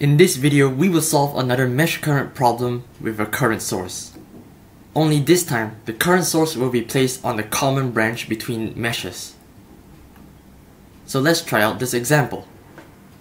In this video, we will solve another mesh current problem with a current source. Only this time, the current source will be placed on the common branch between meshes. So let's try out this example.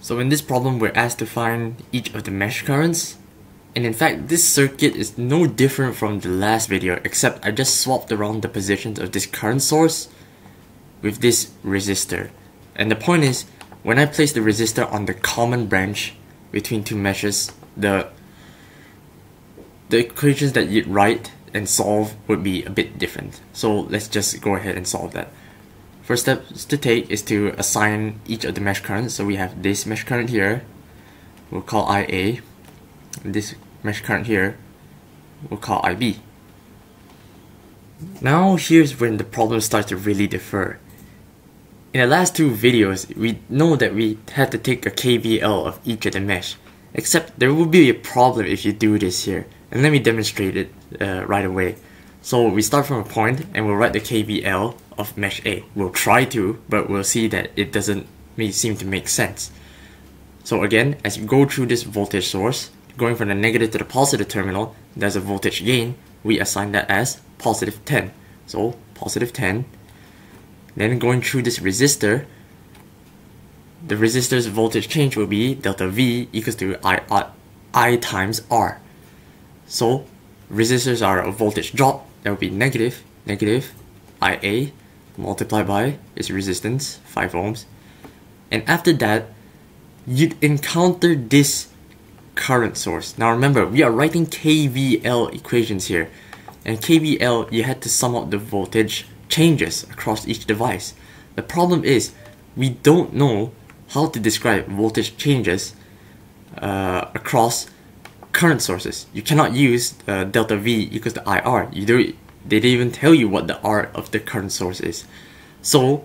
So in this problem, we're asked to find each of the mesh currents. And in fact, this circuit is no different from the last video, except I just swapped around the positions of this current source with this resistor. And the point is, when I place the resistor on the common branch between two meshes, the the equations that you'd write and solve would be a bit different. So let's just go ahead and solve that. First step to take is to assign each of the mesh currents. So we have this mesh current here, we'll call IA. This mesh current here, we'll call IB. Now here's when the problem starts to really differ. In the last two videos, we know that we had to take a KVL of each of the mesh, except there will be a problem if you do this here, and let me demonstrate it uh, right away. So we start from a point and we'll write the KVL of mesh A. We'll try to, but we'll see that it doesn't seem to make sense. So again, as you go through this voltage source, going from the negative to the positive terminal, there's a voltage gain, we assign that as positive 10. So positive 10 then going through this resistor, the resistor's voltage change will be delta V equals to I, I, I times R. So resistors are a voltage drop, that will be negative, negative IA multiplied by its resistance, 5 ohms. And after that, you'd encounter this current source. Now remember, we are writing KVL equations here. And KVL, you had to sum up the voltage changes across each device. The problem is we don't know how to describe voltage changes uh, across current sources. You cannot use uh, delta V equals to IR. You do, they didn't even tell you what the R of the current source is. So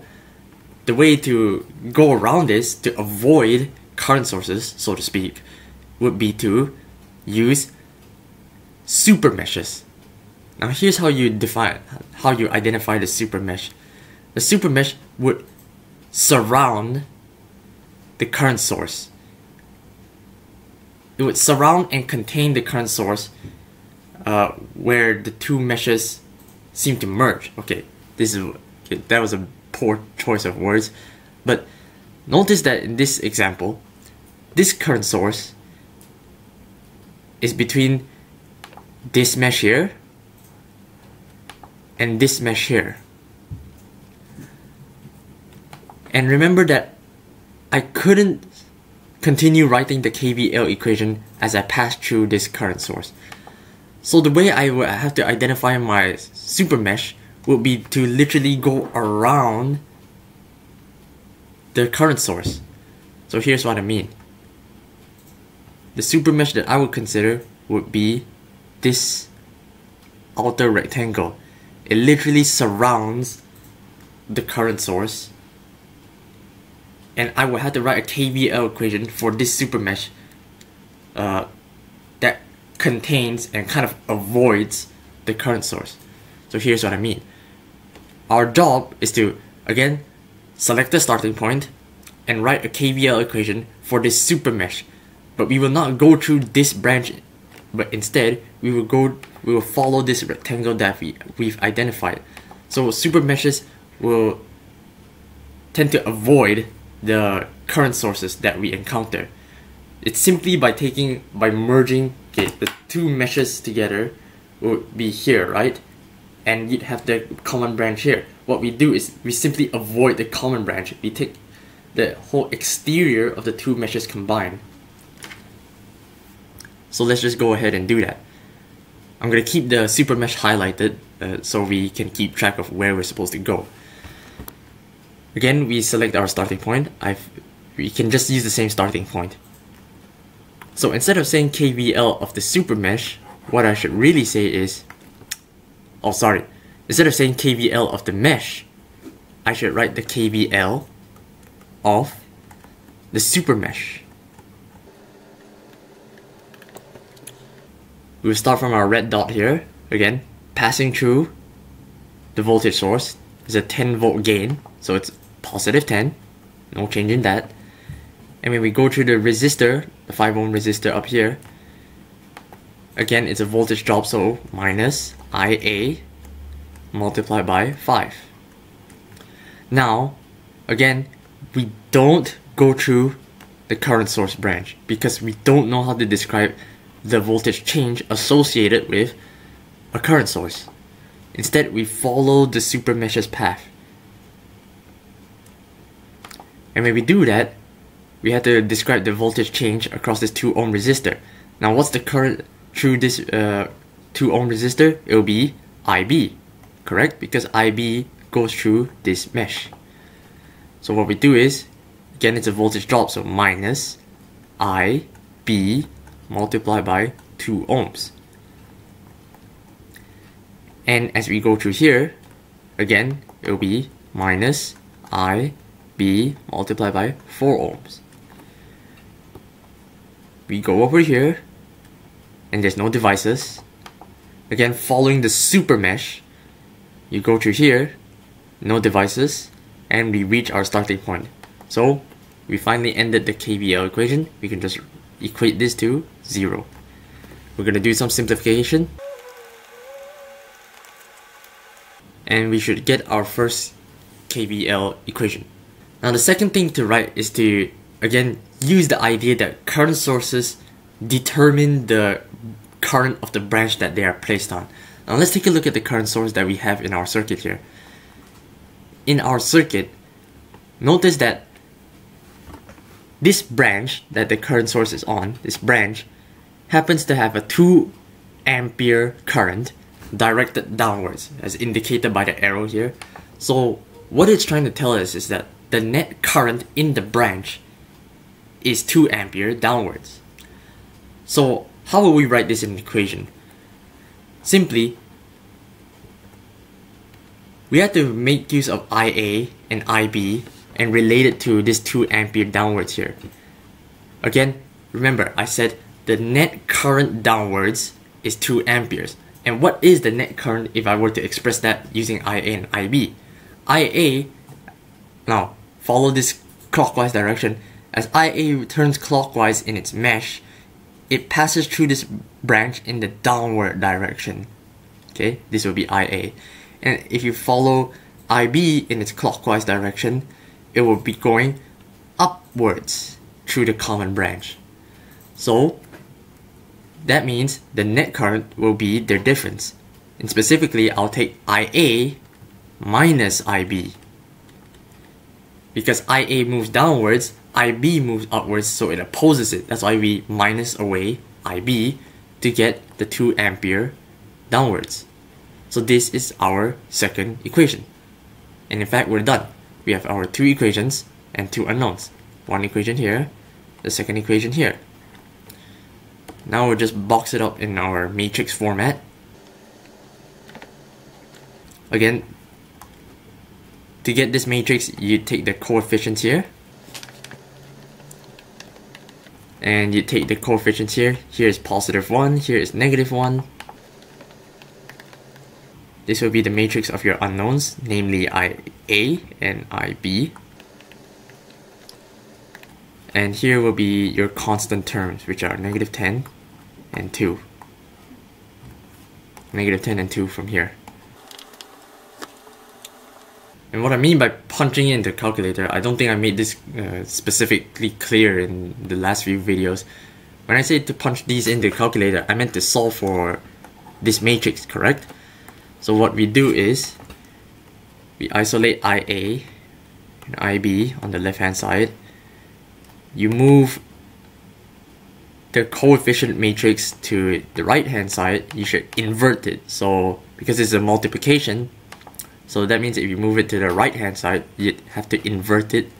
the way to go around this to avoid current sources, so to speak, would be to use super meshes. Now here's how you define, how you identify the super mesh. The super mesh would surround the current source. It would surround and contain the current source uh, where the two meshes seem to merge. Okay, this is okay, that was a poor choice of words, but notice that in this example, this current source is between this mesh here and this mesh here. And remember that I couldn't continue writing the KVL equation as I pass through this current source. So the way I would have to identify my super mesh would be to literally go around the current source. So here's what I mean. The super mesh that I would consider would be this outer rectangle it literally surrounds the current source and I will have to write a KVL equation for this super mesh uh, that contains and kind of avoids the current source. So here's what I mean. Our job is to, again, select the starting point and write a KVL equation for this super mesh. But we will not go through this branch but instead we will go we will follow this rectangle that we, we've identified. So super meshes will tend to avoid the current sources that we encounter. It's simply by taking by merging okay the two meshes together will be here, right? And you'd have the common branch here. What we do is we simply avoid the common branch. We take the whole exterior of the two meshes combined so let's just go ahead and do that. I'm going to keep the super mesh highlighted uh, so we can keep track of where we're supposed to go. Again, we select our starting point. I've, we can just use the same starting point. So instead of saying KVL of the super mesh, what I should really say is, oh sorry, instead of saying KVL of the mesh, I should write the KVL of the super mesh. We start from our red dot here, again, passing through the voltage source. It's a 10 volt gain, so it's positive 10, no change in that. And when we go through the resistor, the 5 ohm resistor up here, again it's a voltage drop so minus IA multiplied by 5. Now, again, we don't go through the current source branch because we don't know how to describe the voltage change associated with a current source. Instead, we follow the super mesh's path. And when we do that, we have to describe the voltage change across this 2 ohm resistor. Now what's the current through this uh, 2 ohm resistor? It will be IB, correct? Because IB goes through this mesh. So what we do is, again it's a voltage drop, so minus IB multiplied by 2 ohms. And as we go through here, again, it will be minus IB multiplied by 4 ohms. We go over here, and there's no devices. Again, following the super mesh, you go through here, no devices, and we reach our starting point. So, we finally ended the KVL equation. We can just equate this to 0. We're going to do some simplification. And we should get our first KVL equation. Now the second thing to write is to, again, use the idea that current sources determine the current of the branch that they are placed on. Now let's take a look at the current source that we have in our circuit here. In our circuit, notice that this branch that the current source is on, this branch, happens to have a 2 ampere current directed downwards as indicated by the arrow here. So what it's trying to tell us is that the net current in the branch is 2 ampere downwards. So how will we write this in an equation? Simply, we have to make use of IA and IB and relate it to this 2 ampere downwards here. Again, remember I said the net current downwards is 2 amperes. And what is the net current if I were to express that using IA and IB? IA, now follow this clockwise direction, as IA turns clockwise in its mesh, it passes through this branch in the downward direction. Okay, this will be IA. And if you follow IB in its clockwise direction, it will be going upwards through the common branch. So that means the net current will be their difference. And specifically, I'll take IA minus IB. Because IA moves downwards, IB moves upwards, so it opposes it. That's why we minus away IB to get the 2 ampere downwards. So this is our second equation. And in fact, we're done. We have our two equations and two unknowns. One equation here, the second equation here. Now we'll just box it up in our matrix format. Again, to get this matrix, you take the coefficients here and you take the coefficients here. Here is positive 1, here is negative 1. This will be the matrix of your unknowns, namely IA and IB. And here will be your constant terms, which are negative 10 and 2. Negative 10 and 2 from here. And what I mean by punching into calculator, I don't think I made this uh, specifically clear in the last few videos. When I say to punch these into calculator, I meant to solve for this matrix, correct? So what we do is, we isolate IA and IB on the left hand side. You move the coefficient matrix to the right hand side, you should invert it. So because it's a multiplication, so that means if you move it to the right hand side, you have to invert it.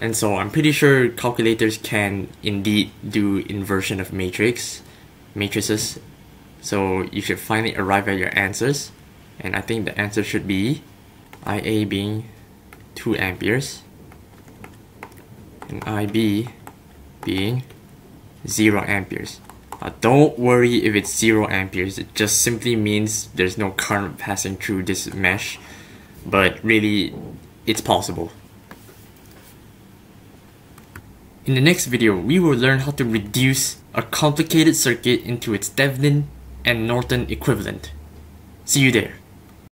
And so I'm pretty sure calculators can indeed do inversion of matrix, matrices. So you should finally arrive at your answers. And I think the answer should be IA being 2 amperes and IB being 0 amperes. Uh, don't worry if it's 0 amperes, it just simply means there's no current passing through this mesh, but really it's possible. In the next video, we will learn how to reduce a complicated circuit into its Thevenin and Norton equivalent. See you there.